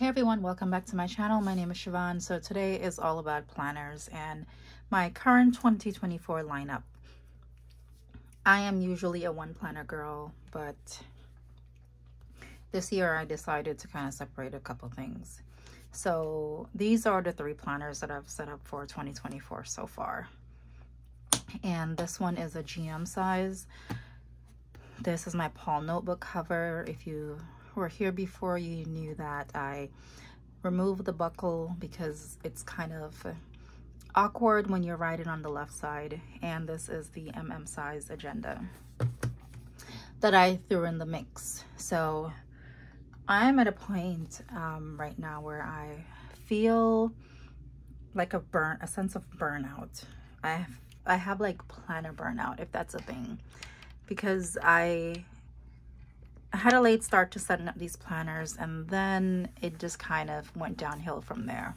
Hey everyone, welcome back to my channel. My name is Chevonne. So today is all about planners and my current 2024 lineup. I am usually a one planner girl, but this year I decided to kind of separate a couple things. So these are the three planners that I've set up for 2024 so far. And this one is a GM size. This is my Paul notebook cover. If you were here before, you knew that I removed the buckle because it's kind of awkward when you're writing on the left side. And this is the MM size agenda that I threw in the mix. So I'm at a point um, right now where I feel like a burn, a sense of burnout. I have, I have like planner burnout, if that's a thing, because I I had a late start to setting up these planners and then it just kind of went downhill from there.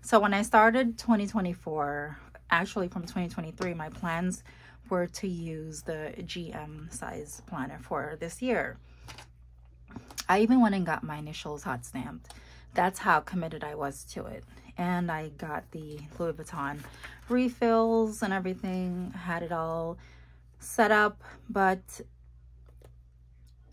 So when I started 2024, actually from 2023, my plans were to use the GM size planner for this year. I even went and got my initials hot stamped. That's how committed I was to it. And I got the Louis Vuitton refills and everything, had it all set up, but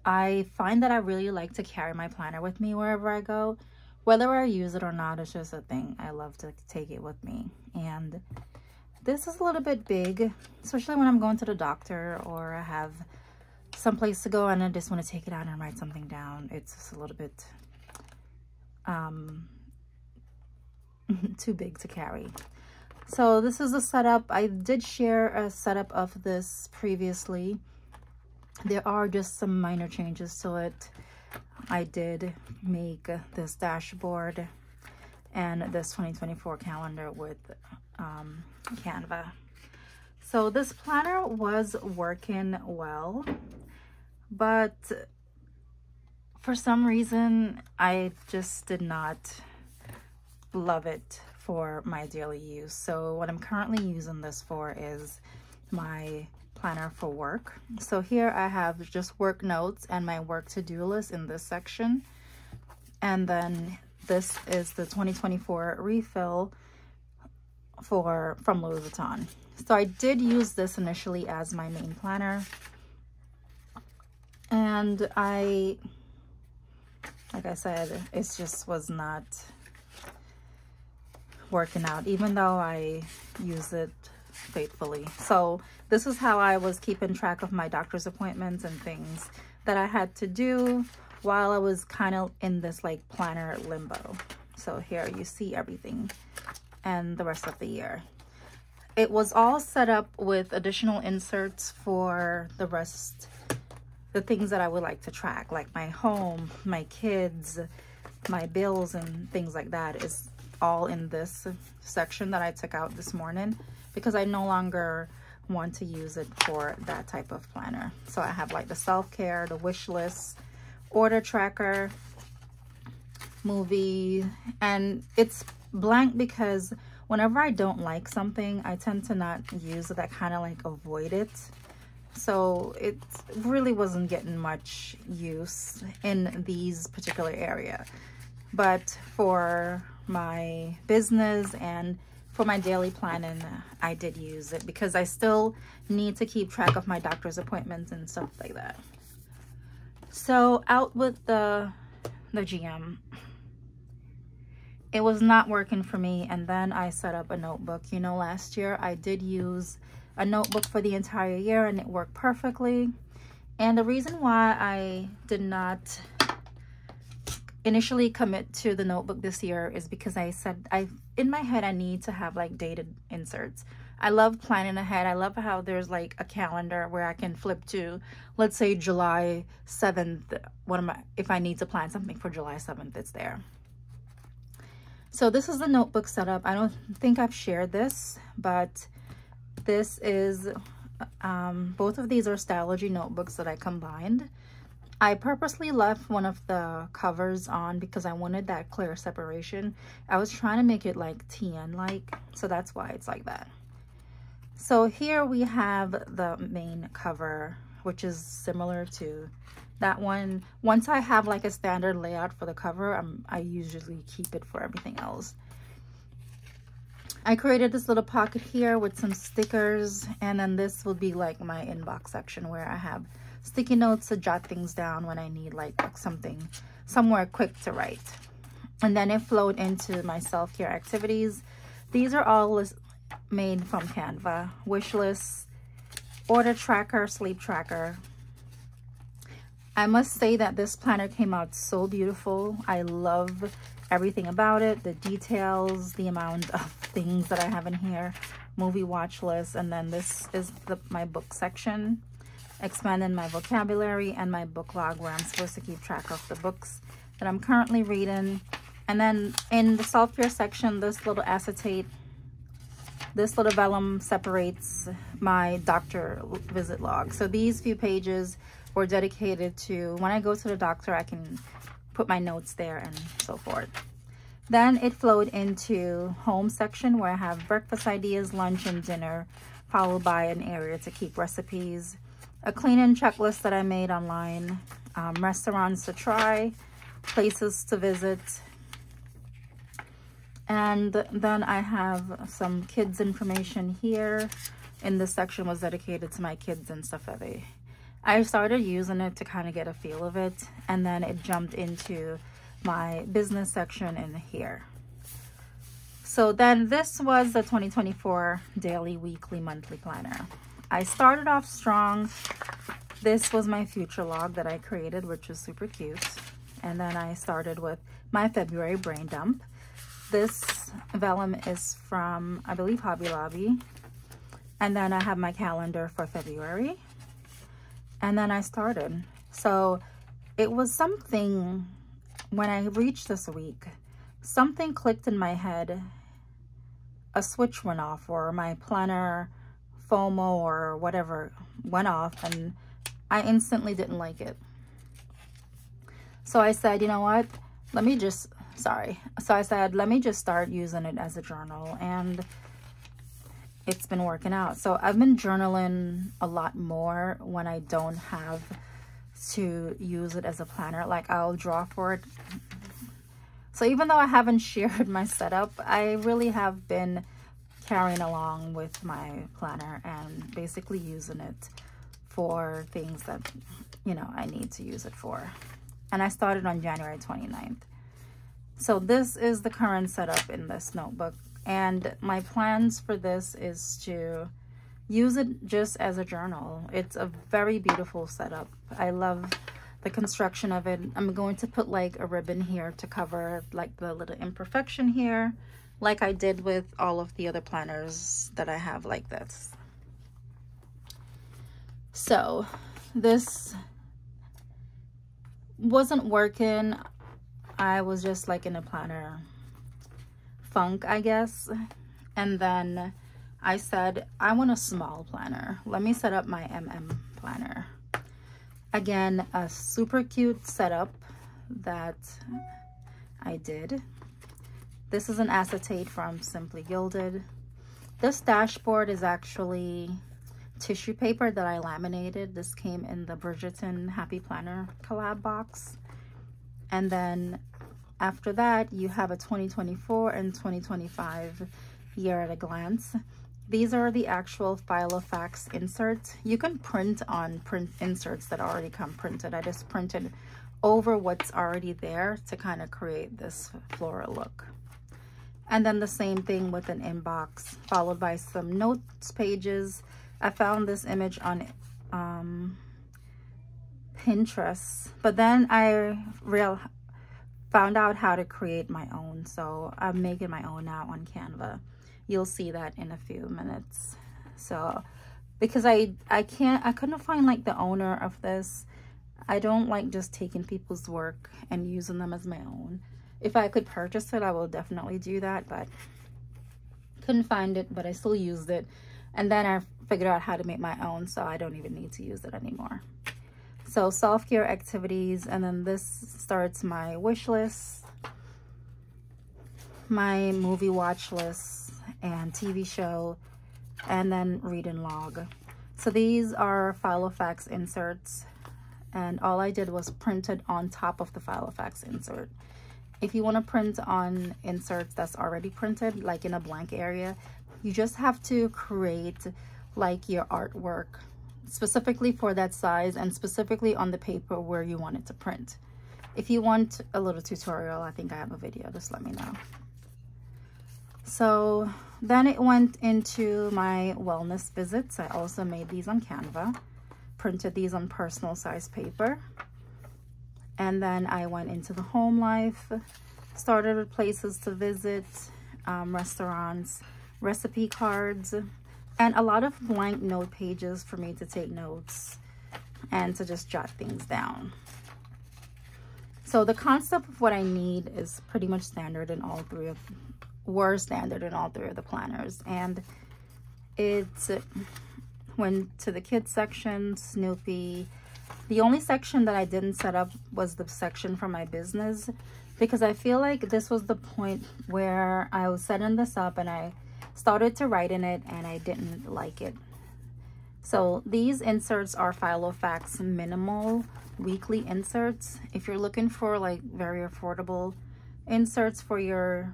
I find that I really like to carry my planner with me wherever I go. Whether I use it or not, it's just a thing. I love to take it with me. And this is a little bit big, especially when I'm going to the doctor or I have someplace to go and I just want to take it out and write something down. It's just a little bit um, too big to carry. So this is the setup. I did share a setup of this previously there are just some minor changes to it. I did make this dashboard and this 2024 calendar with um, canva. So this planner was working well but for some reason i just did not love it for my daily use. So what i'm currently using this for is my planner for work. So here I have just work notes and my work to-do list in this section. And then this is the 2024 refill for from Louis Vuitton. So I did use this initially as my main planner. And I, like I said, it just was not working out, even though I use it faithfully. So this is how I was keeping track of my doctor's appointments and things that I had to do while I was kind of in this like planner limbo. So here you see everything and the rest of the year. It was all set up with additional inserts for the rest, the things that I would like to track, like my home, my kids, my bills and things like that is all in this section that I took out this morning because I no longer want to use it for that type of planner. So I have like the self-care, the wish list, order tracker, movie, and it's blank because whenever I don't like something, I tend to not use it. I kind of like avoid it. So it really wasn't getting much use in these particular area. But for my business and for my daily planning, I did use it because I still need to keep track of my doctor's appointments and stuff like that. So out with the, the GM, it was not working for me. And then I set up a notebook. You know, last year I did use a notebook for the entire year and it worked perfectly. And the reason why I did not initially commit to the notebook this year is because I said I in my head I need to have like dated inserts. I love planning ahead. I love how there's like a calendar where I can flip to let's say July 7th. What am I if I need to plan something for July 7th, it's there. So this is the notebook setup. I don't think I've shared this, but this is um, both of these are Stalogy notebooks that I combined. I purposely left one of the covers on because I wanted that clear separation. I was trying to make it like TN-like, so that's why it's like that. So here we have the main cover, which is similar to that one once i have like a standard layout for the cover I'm, i usually keep it for everything else i created this little pocket here with some stickers and then this will be like my inbox section where i have sticky notes to jot things down when i need like something somewhere quick to write. And then it flowed into my self-care activities. These are all made from canva. Wish list order tracker sleep tracker. I must say that this planner came out so beautiful. I love everything about it, the details, the amount of things that I have in here, movie watch list, and then this is the, my book section, expanding my vocabulary and my book log where I'm supposed to keep track of the books that I'm currently reading. And then in the self-care section, this little acetate, this little vellum separates my doctor visit log. So these few pages were dedicated to when I go to the doctor, I can put my notes there and so forth. Then it flowed into home section where I have breakfast ideas, lunch, and dinner, followed by an area to keep recipes, a cleaning checklist that I made online, um, restaurants to try, places to visit, and then I have some kids information here. In this section was dedicated to my kids and stuff that they I started using it to kind of get a feel of it and then it jumped into my business section in here. So then this was the 2024 daily, weekly, monthly planner. I started off strong. This was my future log that I created, which was super cute. And then I started with my February brain dump. This vellum is from, I believe, Hobby Lobby. And then I have my calendar for February and then I started. So it was something when I reached this week, something clicked in my head. A switch went off or my planner FOMO or whatever went off and I instantly didn't like it. So I said, you know what? Let me just, sorry. So I said, let me just start using it as a journal. And it's been working out. So I've been journaling a lot more when I don't have to use it as a planner. Like I'll draw for it. So even though I haven't shared my setup, I really have been carrying along with my planner and basically using it for things that, you know, I need to use it for. And I started on January 29th. So this is the current setup in this notebook. And my plans for this is to use it just as a journal. It's a very beautiful setup. I love the construction of it. I'm going to put like a ribbon here to cover like the little imperfection here like i did with all of the other planners that i have like this so this wasn't working i was just like in a planner funk, I guess. And then I said, I want a small planner. Let me set up my MM planner. Again, a super cute setup that I did. This is an acetate from Simply Gilded. This dashboard is actually tissue paper that I laminated. This came in the Bridgerton Happy Planner collab box. And then after that, you have a 2024 and 2025 year at a glance. These are the actual Filofax inserts. You can print on print inserts that already come printed. I just printed over what's already there to kind of create this floral look. And then the same thing with an inbox, followed by some notes pages. I found this image on um, Pinterest, but then I real found out how to create my own. So I'm making my own now on Canva. You'll see that in a few minutes. So because I, I can't, I couldn't find like the owner of this. I don't like just taking people's work and using them as my own. If I could purchase it, I will definitely do that, but couldn't find it, but I still used it. And then I figured out how to make my own, so I don't even need to use it anymore. So self-care activities, and then this starts my wish list, my movie watch list, and TV show, and then read and log. So these are Filofax inserts, and all I did was print it on top of the Filofax insert. If you want to print on inserts that's already printed, like in a blank area, you just have to create like your artwork specifically for that size and specifically on the paper where you want it to print. If you want a little tutorial, I think I have a video, just let me know. So then it went into my wellness visits. I also made these on Canva, printed these on personal size paper. And then I went into the home life, started with places to visit, um, restaurants, recipe cards, and a lot of blank note pages for me to take notes and to just jot things down. So the concept of what I need is pretty much standard in all three of were standard in all three of the planners. And it went to the kids section, Snoopy. The only section that I didn't set up was the section for my business because I feel like this was the point where I was setting this up and I started to write in it and I didn't like it. So these inserts are Filofax minimal weekly inserts. If you're looking for like very affordable inserts for your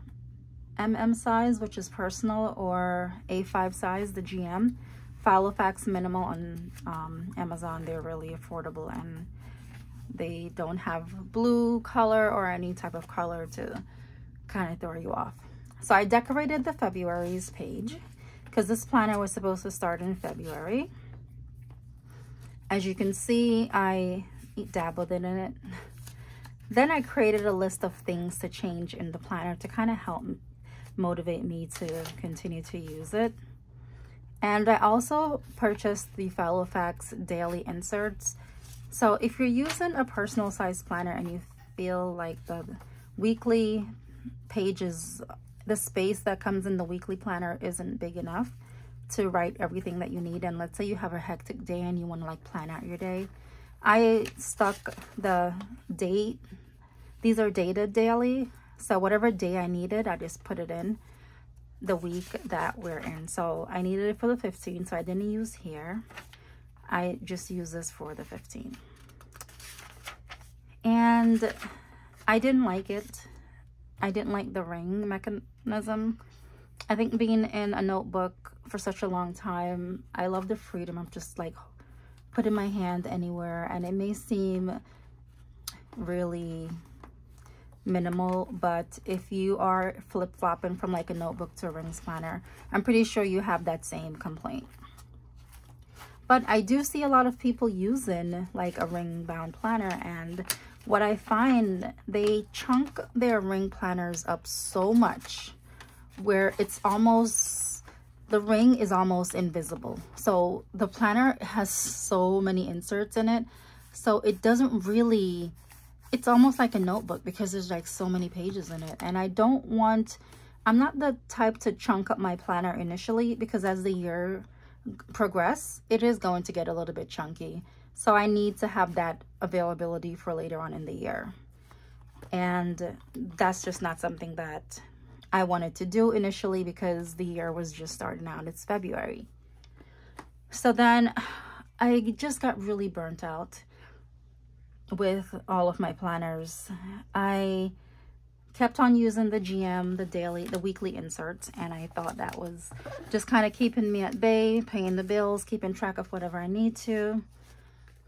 MM size, which is personal, or A5 size, the GM. Filofax Minimal on um, Amazon, they're really affordable and they don't have blue color or any type of color to kind of throw you off. So I decorated the February's page because this planner was supposed to start in February. As you can see, I dabbled in it. Then I created a list of things to change in the planner to kind of help motivate me to continue to use it. And I also purchased the Filofax daily inserts. So if you're using a personal size planner and you feel like the weekly pages, the space that comes in the weekly planner isn't big enough to write everything that you need. And let's say you have a hectic day and you want to like plan out your day. I stuck the date. These are dated daily. So whatever day I needed, I just put it in the week that we're in. So I needed it for the 15, so I didn't use here. I just use this for the 15. And I didn't like it. I didn't like the ring mechanism. I think being in a notebook for such a long time, I love the freedom of just like putting my hand anywhere. And it may seem really minimal but if you are flip-flopping from like a notebook to a ring planner i'm pretty sure you have that same complaint. But i do see a lot of people using like a ring bound planner and what i find they chunk their ring planners up so much where it's almost the ring is almost invisible. So the planner has so many inserts in it so it doesn't really it's almost like a notebook because there's like so many pages in it. And I don't want I'm not the type to chunk up my planner initially because as the year progress it is going to get a little bit chunky. So I need to have that availability for later on in the year. And that's just not something that I wanted to do initially because the year was just starting out. It's February. So then I just got really burnt out with all of my planners. I kept on using the GM, the daily, the weekly inserts, and I thought that was just kind of keeping me at bay, paying the bills, keeping track of whatever I need to.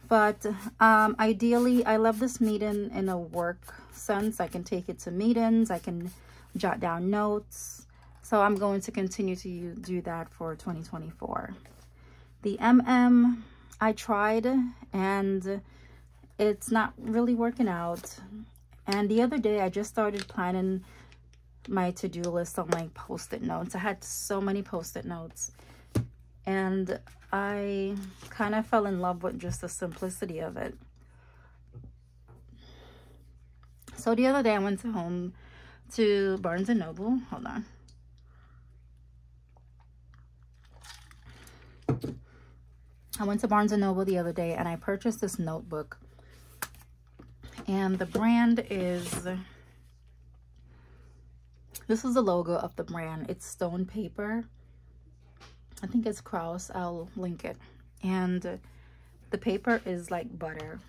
But um, ideally, I love this meeting in a work sense. I can take it to meetings. I can jot down notes. So I'm going to continue to do that for 2024. The MM, I tried and it's not really working out. And the other day, I just started planning my to-do list on like post-it notes. I had so many post-it notes. And I kind of fell in love with just the simplicity of it. So the other day, I went to home to Barnes & Noble. Hold on. I went to Barnes & Noble the other day and I purchased this notebook and the brand is this is the logo of the brand it's stone paper i think it's karst i'll link it and the paper is like butter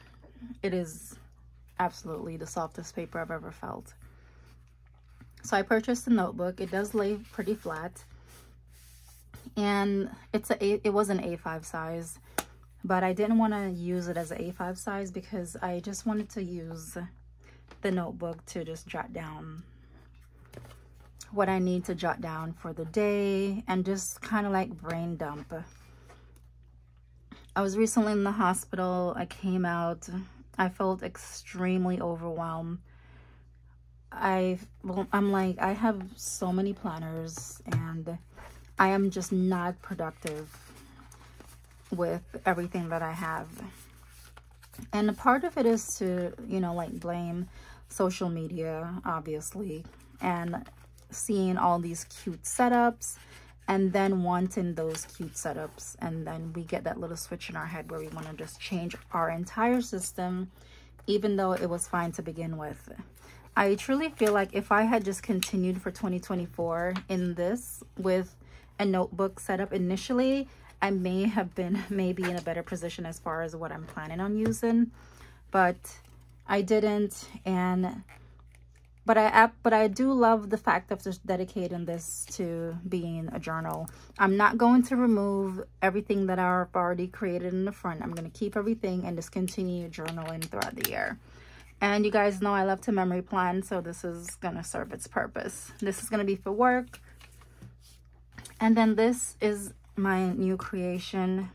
it is absolutely the softest paper I've ever felt. So I purchased a notebook. It does lay pretty flat. And it's a, it was an A5 size. But I didn't want to use it as an A5 size because I just wanted to use the notebook to just jot down what I need to jot down for the day and just kind of like brain dump. I was recently in the hospital. I came out. I felt extremely overwhelmed. I I'm like I have so many planners and I am just not productive with everything that I have. And a part of it is to, you know, like blame social media, obviously, and seeing all these cute setups and then wanting those cute setups. And then we get that little switch in our head where we want to just change our entire system, even though it was fine to begin with. I truly feel like if I had just continued for 2024 in this with a notebook setup initially, I may have been maybe in a better position as far as what I'm planning on using. But I didn't and but I but I do love the fact of just dedicating this to being a journal. I'm not going to remove everything that I've already created in the front. I'm going to keep everything and just continue journaling throughout the year. And you guys know I love to memory plan, so this is going to serve its purpose. This is going to be for work. And then this is my new creation.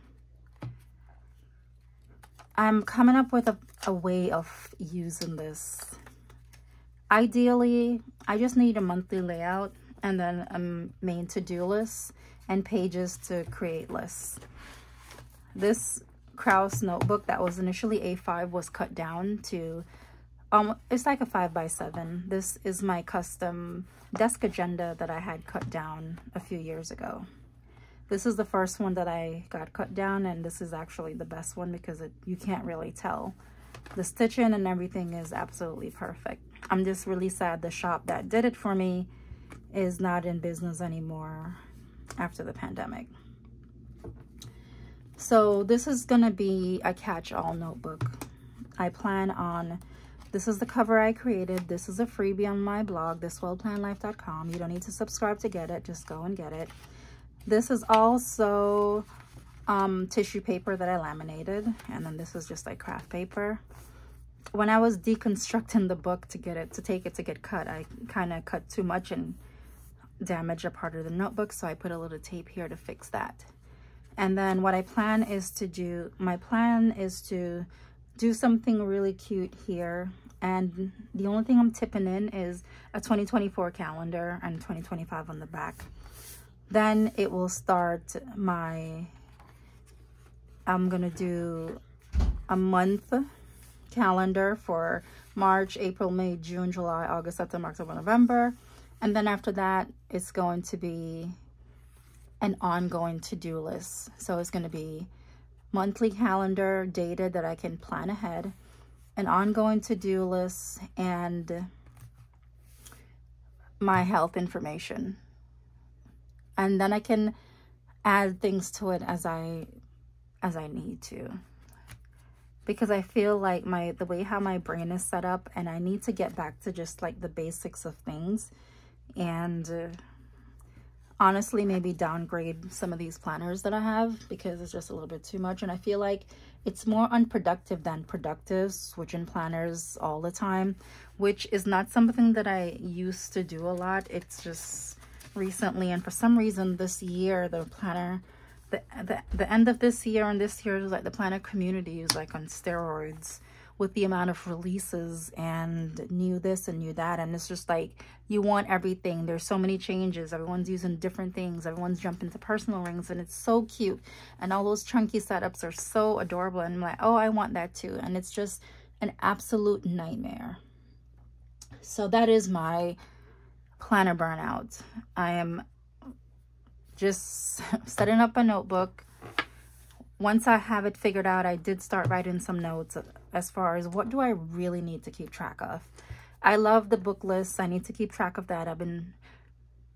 I'm coming up with a, a way of using this Ideally, I just need a monthly layout and then a main to-do list and pages to create lists. This Karst notebook that was initially A5 was cut down to, um, it's like a 5 by 7 This is my custom desk agenda that I had cut down a few years ago. This is the first one that I got cut down and this is actually the best one because it, you can't really tell. The stitching and everything is absolutely perfect. I'm just really sad the shop that did it for me is not in business anymore after the pandemic. So this is going to be a catch-all notebook. I plan on, this is the cover I created. This is a freebie on my blog, thiswellplannedlife.com. You don't need to subscribe to get it. Just go and get it. This is also um, tissue paper that I laminated. And then this is just like craft paper when I was deconstructing the book to get it, to take it to get cut, I kind of cut too much and damaged a part of the notebook. So I put a little tape here to fix that. And then what I plan is to do, my plan is to do something really cute here. And the only thing I'm tipping in is a 2024 calendar and 2025 on the back. Then it will start my, I'm to do a month calendar for March, April, May, June, July, August, September, October, November. And then after that, it's going to be an ongoing to-do list. So it's going to be monthly calendar data that I can plan ahead, an ongoing to-do list, and my health information. And then I can add things to it as I as I need to. Because I feel like my the way how my brain is set up and I need to get back to just like the basics of things. And uh, honestly maybe downgrade some of these planners that I have because it's just a little bit too much. And I feel like it's more unproductive than productive switching planners all the time which is not something that I used to do a lot. It's just recently and for some reason this year the planner the, the, the end of this year and this year is like the planet community is like on steroids with the amount of releases and new this and new that and it's just like you want everything. There's so many changes. Everyone's using different things. Everyone's jumping to personal rings and it's so cute. And all those chunky setups are so adorable and I'm like oh I want that too. And it's just an absolute nightmare. So that is my planner burnout I am just setting up a notebook. Once I have it figured out, I did start writing some notes as far as what do I really need to keep track of. I love the book list. I need to keep track of that. I've been,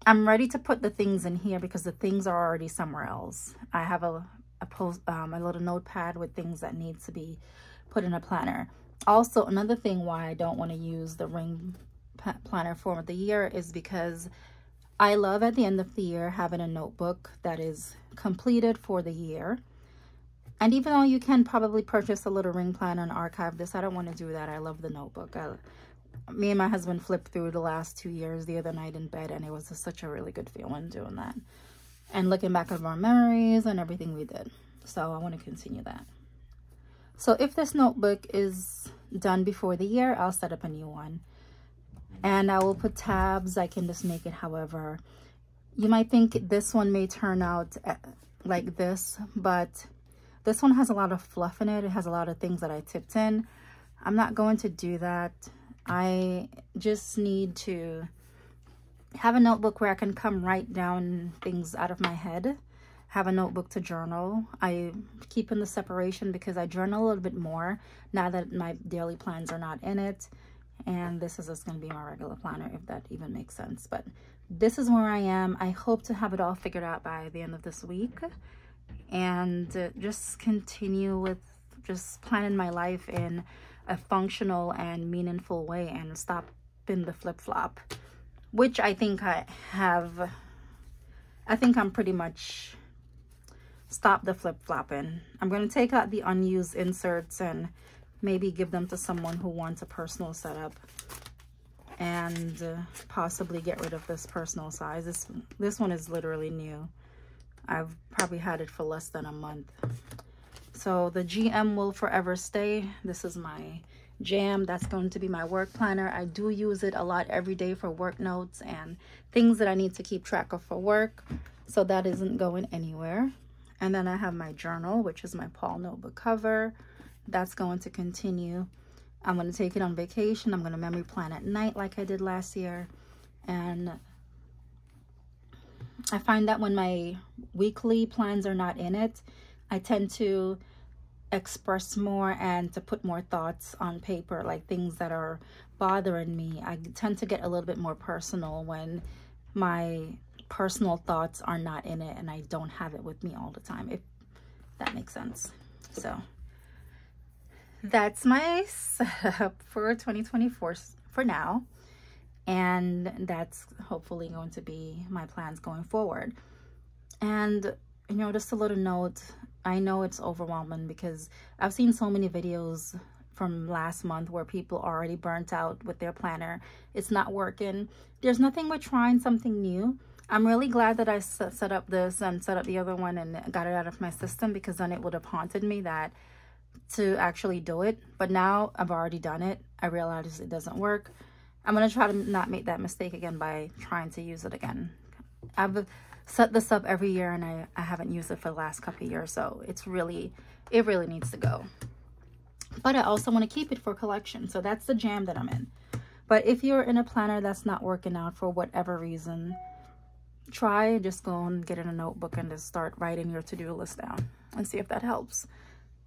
I'm ready to put the things in here because the things are already somewhere else. I have a, a post, um, a little notepad with things that need to be put in a planner. Also, another thing why I don't want to use the ring planner form of the year is because I love at the end of the year having a notebook that is completed for the year. And even though you can probably purchase a little ring planner and archive this, I don't want to do that. I love the notebook. I, me and my husband flipped through the last two years the other night in bed and it was such a really good feeling doing that. And looking back at our memories and everything we did. So I want to continue that. So if this notebook is done before the year, I'll set up a new one and I will put tabs. I can just make it however. You might think this one may turn out eh, like this, but this one has a lot of fluff in it. It has a lot of things that I tipped in. I'm not going to do that. I just need to have a notebook where I can come write down things out of my head. Have a notebook to journal. I keep in the separation because I journal a little bit more now that my daily plans are not in it and this is just going to be my regular planner if that even makes sense. But this is where I am. I hope to have it all figured out by the end of this week. And uh, just continue with just planning my life in a functional and meaningful way and stop in the flip-flop which I think I have I think I'm pretty much stop the flip-flopping. I'm going to take out the unused inserts and maybe give them to someone who wants a personal setup and uh, possibly get rid of this personal size. This, this one is literally new. I've probably had it for less than a month. So the GM will forever stay. This is my jam. That's going to be my work planner. I do use it a lot every day for work notes and things that I need to keep track of for work. So that isn't going anywhere. And then I have my journal, which is my Paul notebook cover that's going to continue. I'm going to take it on vacation. I'm going to memory plan at night like I did last year. And I find that when my weekly plans are not in it, I tend to express more and to put more thoughts on paper, like things that are bothering me. I tend to get a little bit more personal when my personal thoughts are not in it and I don't have it with me all the time, if that makes sense. So that's my setup for 2024 for now. And that's hopefully going to be my plans going forward. And, you know, just a little note, I know it's overwhelming because I've seen so many videos from last month where people already burnt out with their planner. It's not working. There's nothing with trying something new. I'm really glad that I set up this and set up the other one and got it out of my system because then it would have haunted me that to actually do it. But now I've already done it. I realize it doesn't work. I'm going to try to not make that mistake again by trying to use it again. I've set this up every year and I, I haven't used it for the last couple years. So it's really, it really needs to go. But I also want to keep it for collection. So that's the jam that I'm in. But if you're in a planner that's not working out for whatever reason, try just go and get in a notebook and just start writing your to-do list down and see if that helps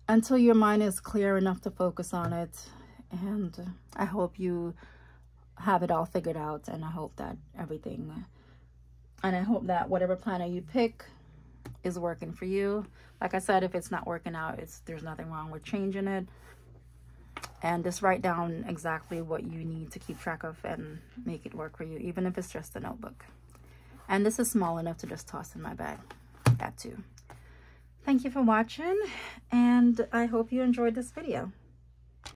until your mind is clear enough to focus on it. And I hope you have it all figured out and I hope that everything, and I hope that whatever planner you pick is working for you. Like I said, if it's not working out, it's there's nothing wrong with changing it. And just write down exactly what you need to keep track of and make it work for you, even if it's just a notebook. And this is small enough to just toss in my bag. That too. Thank you for watching and I hope you enjoyed this video.